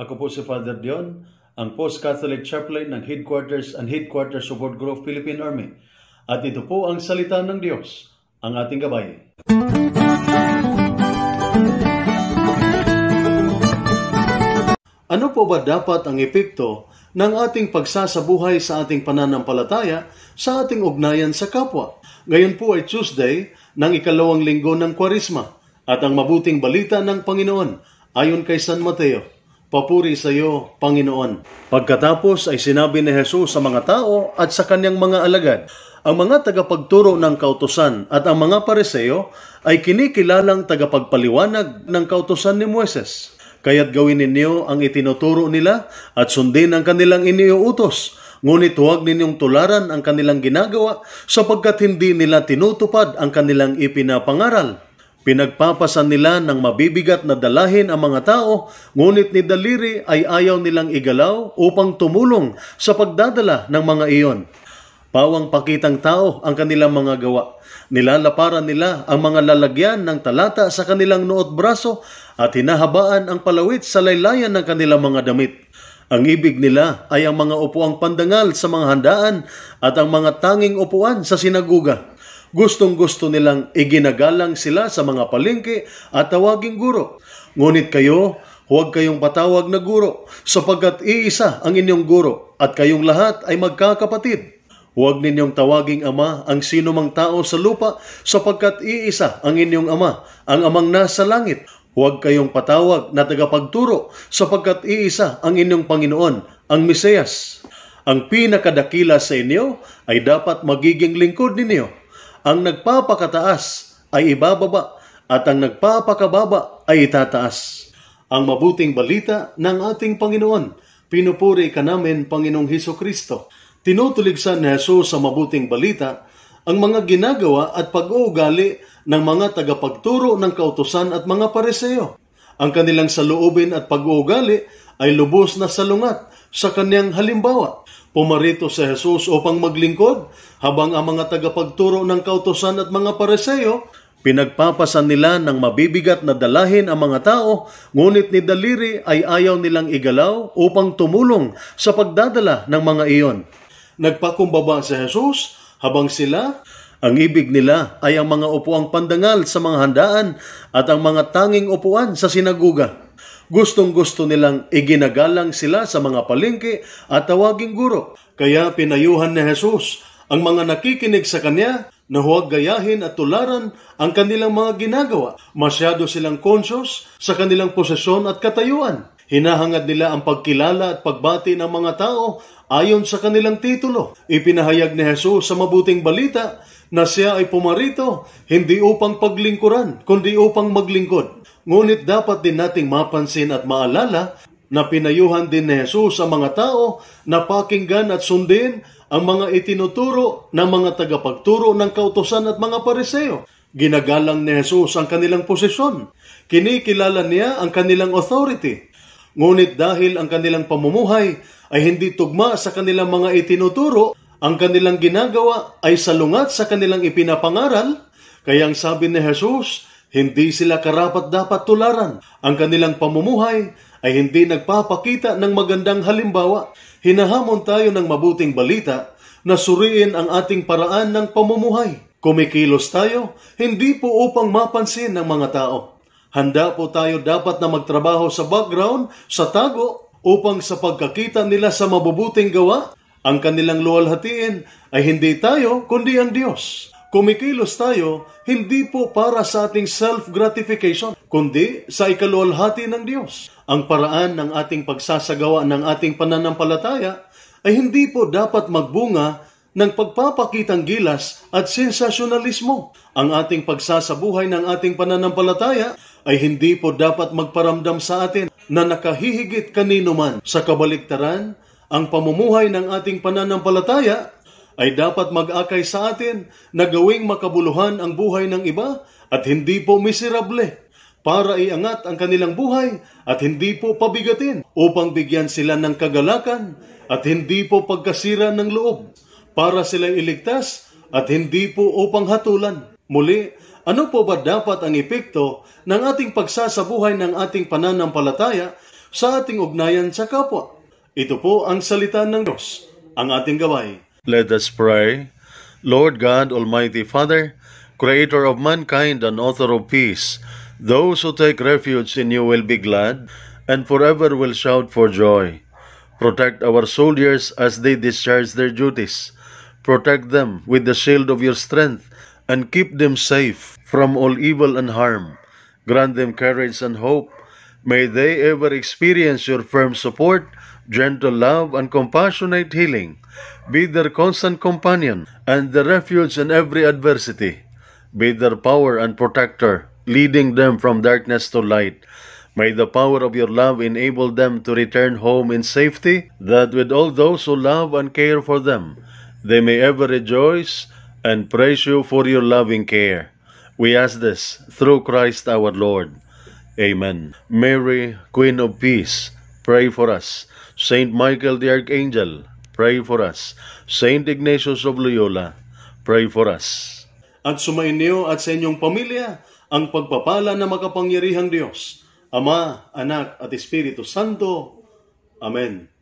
Ako po si Father Dion, ang Post-Catholic Chaplain ng Headquarters and Headquarters Support Group Philippine Army. At ito po ang salita ng Diyos, ang ating gabay. Ano po ba dapat ang epekto ng ating pagsasabuhay sa ating pananampalataya sa ating ugnayan sa kapwa? Ngayon po ay Tuesday ng ikalawang linggo ng Kwarisma at ang mabuting balita ng Panginoon ayon kay San Mateo. Papuri sa iyo, Panginoon. Pagkatapos ay sinabi ni Jesus sa mga tao at sa kanyang mga alagad, ang mga tagapagturo ng kautosan at ang mga pareseyo ay kinikilalang tagapagpaliwanag ng kautosan ni Moises. Kaya't gawin ninyo ang itinuturo nila at sundin ang kanilang iniuutos. Ngunit huwag ninyong tularan ang kanilang ginagawa sapagkat hindi nila tinutupad ang kanilang ipinapangaral. Pinagpapasan nila ng mabibigat na dalahin ang mga tao, ngunit ni Daliri ay ayaw nilang igalaw upang tumulong sa pagdadala ng mga iyon. Pawang pakitang tao ang kanilang mga gawa. Nilalaparan nila ang mga lalagyan ng talata sa kanilang noot braso at hinahabaan ang palawit sa laylayan ng kanilang mga damit. Ang ibig nila ay ang mga upuang pandangal sa mga handaan at ang mga tanging upuan sa sinaguga. Gustong gusto nilang iginagalang sila sa mga palengke at tawaging guro. Ngunit kayo, huwag kayong patawag na guro, sapagkat iisa ang inyong guro at kayong lahat ay magkakapatid. Huwag ninyong tawaging ama ang sino mang tao sa lupa, sapagkat iisa ang inyong ama, ang amang nasa langit. Huwag kayong patawag na tagapagturo, sapagkat iisa ang inyong Panginoon, ang Mesiyas. Ang pinakadakila sa inyo ay dapat magiging lingkod ninyo ang nagpapakataas ay ibababa at ang nagpapakababa ay itataas. Ang mabuting balita ng ating Panginoon, pinupuri ka namin, Panginoong Heso Kristo. Tinutuligsan ni Jesus sa mabuting balita ang mga ginagawa at pag-uugali ng mga tagapagturo ng kautusan at mga pareseyo. Ang kanilang saluubin at pag-uugali ay lubos na salungat sa kanyang halimbawa. Pumarito si Jesus upang maglingkod habang ang mga tagapagturo ng kautosan at mga pareseyo Pinagpapasan nila ng mabibigat na dalahin ang mga tao, ngunit ni Daliri ay ayaw nilang igalaw upang tumulong sa pagdadala ng mga iyon. Nagpakumbaba si Jesus habang sila, ang ibig nila ay ang mga upuang pandangal sa mga handaan at ang mga tanging upuan sa sinaguga. Gustong gusto nilang iginagalang sila sa mga palengke at tawaging guro. Kaya pinayuhan ni Jesus ang mga nakikinig sa kanya na huwag gayahin at tularan ang kanilang mga ginagawa. Masyado silang conscious sa kanilang posesyon at katayuan. Hinahangad nila ang pagkilala at pagbati ng mga tao ayon sa kanilang titulo. Ipinahayag ni Jesus sa mabuting balita na siya ay pumarito hindi upang paglingkuran, kundi upang maglingkod Ngunit dapat din nating mapansin at maalala na pinayuhan din ni Jesus sa mga tao na pakinggan at sundin ang mga itinuturo ng mga tagapagturo ng kautosan at mga pariseo. Ginagalang ni Jesus ang kanilang posisyon. Kinikilala niya ang kanilang authority. Ngunit dahil ang kanilang pamumuhay ay hindi tugma sa kanilang mga itinuturo, ang kanilang ginagawa ay salungat sa kanilang ipinapangaral, kaya ang sabi ni Jesus, hindi sila karapat-dapat tularan. Ang kanilang pamumuhay ay hindi nagpapakita ng magandang halimbawa. Hinahamon tayo ng mabuting balita na suriin ang ating paraan ng pamumuhay. Kumikilos tayo, hindi po upang mapansin ng mga tao. Handa po tayo dapat na magtrabaho sa background, sa tago, upang sa pagkakita nila sa mabubuting gawa, ang kanilang luwalhatiin ay hindi tayo, kundi ang Diyos. Kumikilos tayo hindi po para sa ating self-gratification, kundi sa ikaluwalhati ng Diyos. Ang paraan ng ating pagsasagawa ng ating pananampalataya ay hindi po dapat magbunga ng pagpapakitang gilas at sensasyonalismo. Ang ating pagsasabuhay ng ating pananampalataya ay hindi po dapat magparamdam sa atin na nakahihigit kanino man. Sa kabaliktaran, ang pamumuhay ng ating pananampalataya ay dapat mag-akay sa atin na gawing makabuluhan ang buhay ng iba at hindi po miserable para iangat ang kanilang buhay at hindi po pabigatin upang bigyan sila ng kagalakan at hindi po pagkasira ng loob para sila iligtas at hindi po upang hatulan. Muli, ano po ba dapat ang epekto ng ating pagsasabuhay ng ating pananampalataya sa ating ugnayan sa kapwa. Ito po ang salita ng Diyos, ang ating gaway. Let us pray. Lord God, Almighty Father, Creator of mankind and author of peace, those who take refuge in you will be glad and forever will shout for joy. Protect our soldiers as they discharge their duties. Protect them with the shield of your strength and keep them safe from all evil and harm. Grant them courage and hope. May they ever experience your firm support, gentle love, and compassionate healing. Be their constant companion and their refuge in every adversity. Be their power and protector, leading them from darkness to light. May the power of your love enable them to return home in safety, that with all those who love and care for them, they may ever rejoice and praise you for your loving care. We ask this through Christ our Lord. Amen. Mary, Queen of Peace, pray for us. Saint Michael the Archangel, pray for us. Saint Ignatius of Loyola, pray for us. At sumainyo at sa inyong pamilya ang pagpapala na makapangyarihang Diyos, Ama, Anak at Espiritu Santo. Amen.